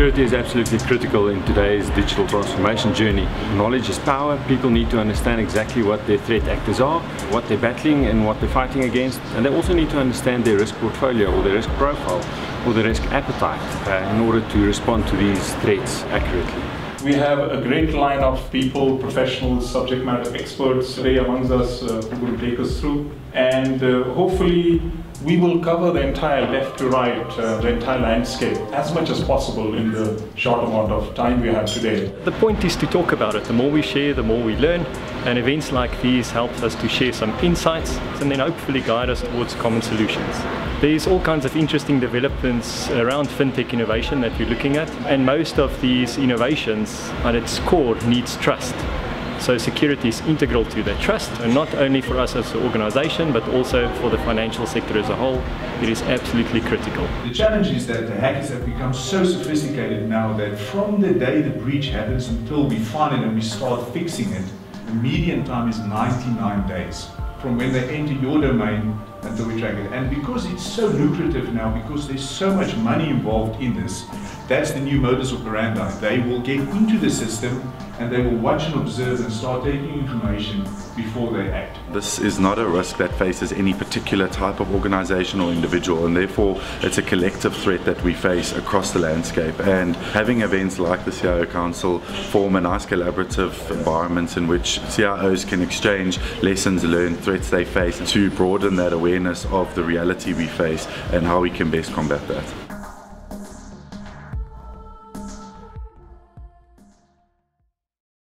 Security is absolutely critical in today's digital transformation journey. Knowledge is power. People need to understand exactly what their threat actors are, what they're battling and what they're fighting against. And they also need to understand their risk portfolio or their risk profile or their risk appetite uh, in order to respond to these threats accurately. We have a great line of people, professionals, subject matter experts today amongst us uh, who will take us through. And uh, hopefully we will cover the entire left to right, uh, the entire landscape as much as possible in the short amount of time we have today. The point is to talk about it. The more we share, the more we learn. And events like these help us to share some insights and then hopefully guide us towards common solutions. There's all kinds of interesting developments around fintech innovation that we're looking at. And most of these innovations at its core needs trust. So security is integral to their trust, and not only for us as an organization, but also for the financial sector as a whole. It is absolutely critical. The challenge is that the hackers have become so sophisticated now that from the day the breach happens until we find it and we start fixing it, the median time is 99 days from when they enter your domain until we track it. And because it's so lucrative now, because there's so much money involved in this, that's the new modus operandi. They will get into the system and they will watch and observe and start taking information before they act. This is not a risk that faces any particular type of organization or individual and therefore it's a collective threat that we face across the landscape and having events like the CIO Council form a nice collaborative environment in which CIOs can exchange lessons learned, threats they face to broaden that awareness of the reality we face and how we can best combat that.